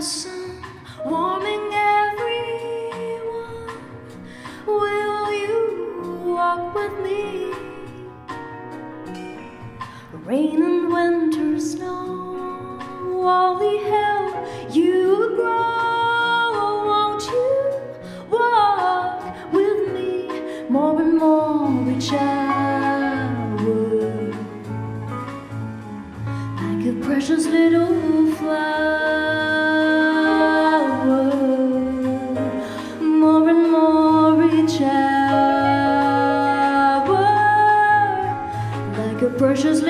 sun warming everyone. Will you walk with me? Rain and winter snow, all the hell you grow. Won't you walk with me more and more each hour? Like